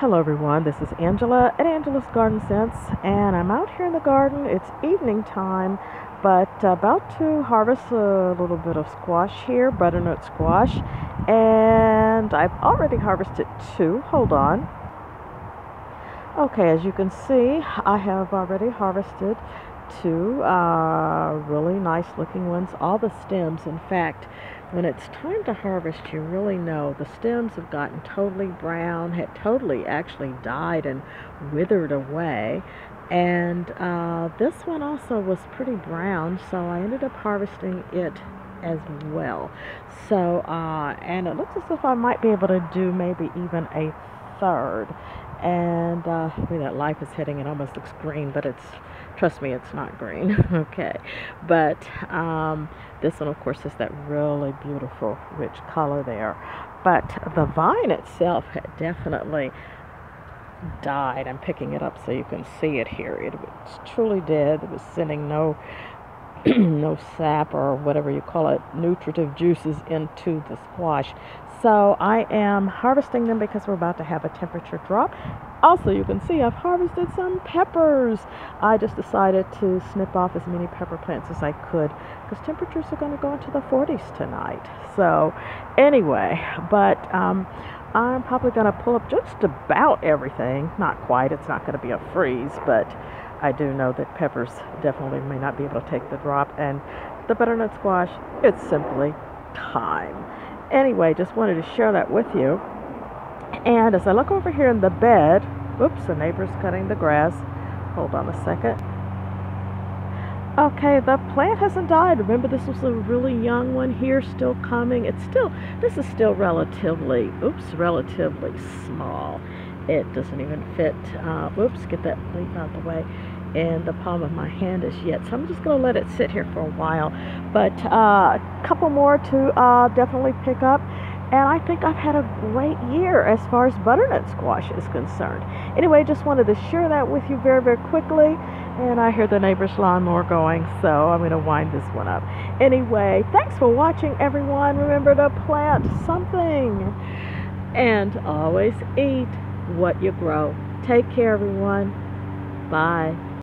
Hello everyone, this is Angela at Angela's Garden Sense and I'm out here in the garden. It's evening time but about to harvest a little bit of squash here, butternut squash and I've already harvested two. Hold on. Okay, as you can see, I have already harvested two uh, really nice looking ones. All the stems, in fact, when it's time to harvest, you really know the stems have gotten totally brown, had totally actually died and withered away. And uh, this one also was pretty brown, so I ended up harvesting it as well. So, uh, and it looks as if I might be able to do maybe even a third. And uh, that life is hitting, it almost looks green, but it's Trust me, it's not green. okay. But um, this one, of course, is that really beautiful, rich color there. But the vine itself had definitely died. I'm picking it up so you can see it here. It was truly dead. It was sending no no sap or whatever you call it, nutritive juices into the squash. So I am harvesting them because we're about to have a temperature drop. Also, you can see I've harvested some peppers. I just decided to snip off as many pepper plants as I could because temperatures are going to go into the 40s tonight. So anyway, but um, I'm probably going to pull up just about everything. Not quite. It's not going to be a freeze, but I do know that peppers definitely may not be able to take the drop. And the butternut squash, it's simply time. Anyway, just wanted to share that with you. And as I look over here in the bed, oops, the neighbor's cutting the grass. Hold on a second. Okay, the plant hasn't died. Remember, this was a really young one here, still coming. It's still, this is still relatively, oops, relatively small. It doesn't even fit, uh, oops, get that leaf out of the way, in the palm of my hand as yet. So I'm just going to let it sit here for a while. But uh, a couple more to uh, definitely pick up. And I think I've had a great year as far as butternut squash is concerned. Anyway, just wanted to share that with you very, very quickly. And I hear the neighbor's lawnmower going, so I'm going to wind this one up. Anyway, thanks for watching, everyone. Remember to plant something and always eat what you grow. Take care, everyone. Bye.